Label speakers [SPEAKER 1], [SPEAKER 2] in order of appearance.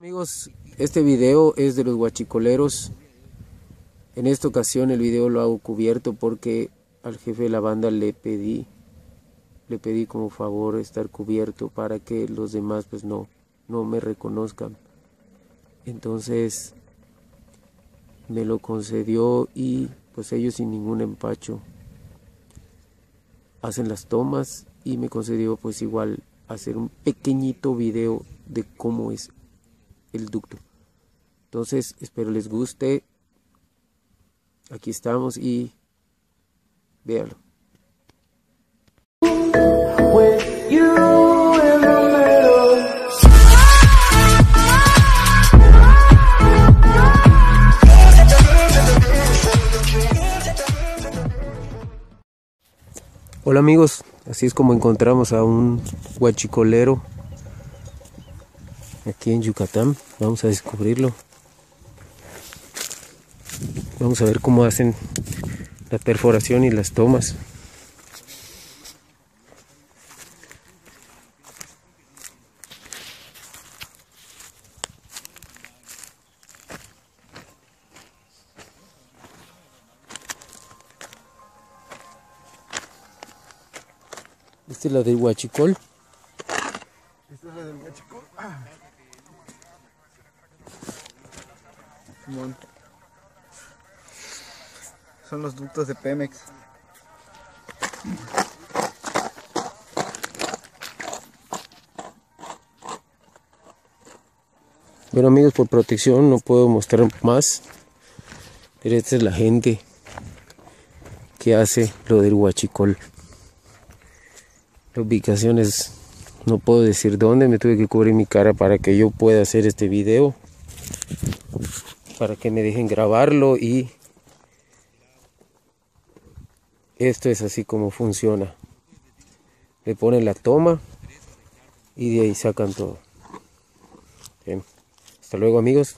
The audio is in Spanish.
[SPEAKER 1] Amigos, este video es de los guachicoleros. En esta ocasión el video lo hago cubierto porque al jefe de la banda le pedí, le pedí como favor estar cubierto para que los demás pues no, no me reconozcan. Entonces me lo concedió y pues ellos sin ningún empacho hacen las tomas y me concedió pues igual hacer un pequeñito video de cómo es el ducto. Entonces, espero les guste. Aquí estamos y véanlo. Hola amigos, así es como encontramos a un guachicolero aquí en Yucatán. Vamos a descubrirlo. Vamos a ver cómo hacen la perforación y las tomas. Esta es la del huachicol.
[SPEAKER 2] Esta es la del huachicol. Son los ductos de Pemex.
[SPEAKER 1] Bueno amigos, por protección no puedo mostrar más. Pero esta es la gente que hace lo del huachicol. La ubicación es, no puedo decir dónde, me tuve que cubrir mi cara para que yo pueda hacer este video. Para que me dejen grabarlo y esto es así como funciona. Le ponen la toma y de ahí sacan todo. Bien. Hasta luego amigos.